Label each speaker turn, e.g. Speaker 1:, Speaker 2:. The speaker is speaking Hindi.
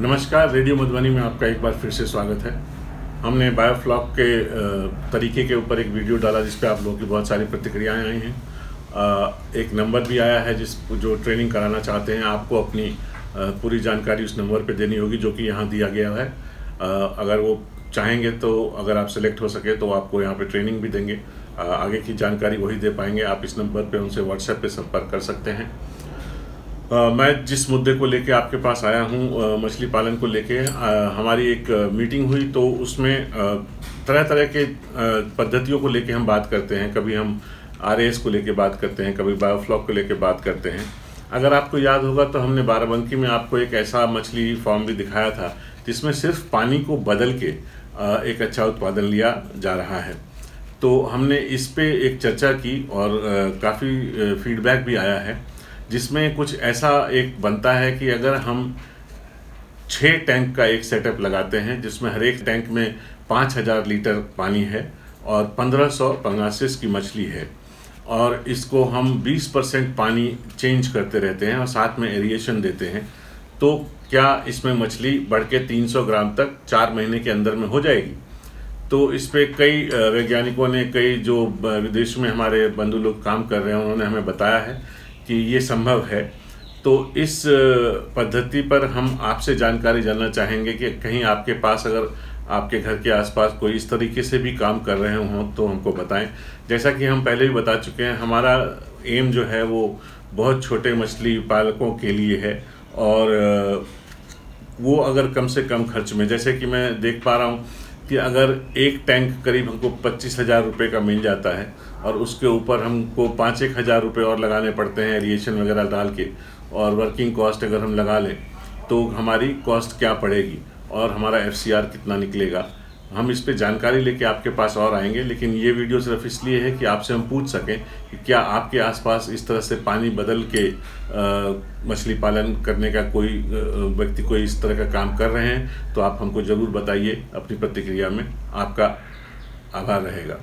Speaker 1: नमस्कार, रेडियो मधुबनी में आपका एक बार फिर से स्वागत है। हमने बायोफ्लॉक के तरीके के ऊपर एक वीडियो डाला जिस पे आप लोगों की बहुत सारी प्रतिक्रियाएँ आई हैं। एक नंबर भी आया है जिस जो ट्रेनिंग कराना चाहते हैं, आपको अपनी पूरी जानकारी उस नंबर पे देनी होगी जो कि यहाँ दिया गया है। अगर वो चाहेंगे तो अगर आप सेलेक्ट हो सके तो आपको यहाँ पे ट्रेनिंग भी देंगे। आगे की जानकारी वही दे पाएँगे। आप इस नंबर पे उनसे व्हाट्सएप पे संपर्क कर सकते हैं। मैं जिस मुद्दे को लेके आपके पास आया हूँ मछली पालन को लेके हमारी एक मीटिंग हुई तो उसमें तरह तरह के पद्धतियों को लेके हम बात करते हैं। कभी हम आरएस को लेके बात करते हैं, कभी बायोफ्लॉक को लेके बात करते हैं। अगर आपको याद होगा तो हमने बाराबंकी में आपको एक ऐसा मछली फॉर्म भी दिखाया था, जिसमें सिर्फ़ पानी को बदल के एक अच्छा उत्पादन लिया जा रहा है। तो हमने इस पर एक चर्चा की और काफ़ी फीडबैक भी आया है। जिसमें कुछ ऐसा एक बनता है कि अगर हम छः टैंक का एक सेटअप लगाते हैं, जिसमें हर एक टैंक में पाँच हज़ार लीटर पानी है और पंद्रह सौ पंगासिस की मछली है, और इसको हम 20 परसेंट पानी चेंज करते रहते हैं और साथ में एरिएशन देते हैं तो क्या इसमें मछली बढ़ के 300 ग्राम तक चार महीने के अंदर में हो जाएगी? तो इस पर कई वैज्ञानिकों ने, कई जो विदेश में हमारे बंधु लोग काम कर रहे हैं, उन्होंने हमें बताया है कि ये संभव है। तो इस पद्धति पर हम आपसे जानकारी जानना चाहेंगे कि कहीं आपके पास अगर आपके घर के आसपास कोई इस तरीके से भी काम कर रहे हों तो हमको बताएँ। जैसा कि हम पहले भी बता चुके हैं, हमारा एम जो है वो बहुत छोटे मछली पालकों के लिए है और वो अगर कम से कम खर्च में, जैसे कि मैं देख पा रहा हूँ कि अगर एक टैंक करीब हमको पच्चीस हज़ार रुपये का मिल जाता है और उसके ऊपर हमको पाँच एक हज़ार रुपये और लगाने पड़ते हैं एरिएशन वगैरह डाल के और वर्किंग कॉस्ट अगर हम लगा लें तो हमारी कॉस्ट क्या पड़ेगी और हमारा एफसीआर कितना निकलेगा? हम इस पर जानकारी लेके आपके पास और आएँगे, लेकिन ये वीडियो सिर्फ़ इसलिए है कि आपसे हम पूछ सकें कि क्या आपके आसपास इस तरह से पानी बदल के मछली पालन करने का कोई व्यक्ति कोई इस तरह का काम कर रहे हैं तो आप हमको ज़रूर बताइए अपनी प्रतिक्रिया में। आपका आभार रहेगा।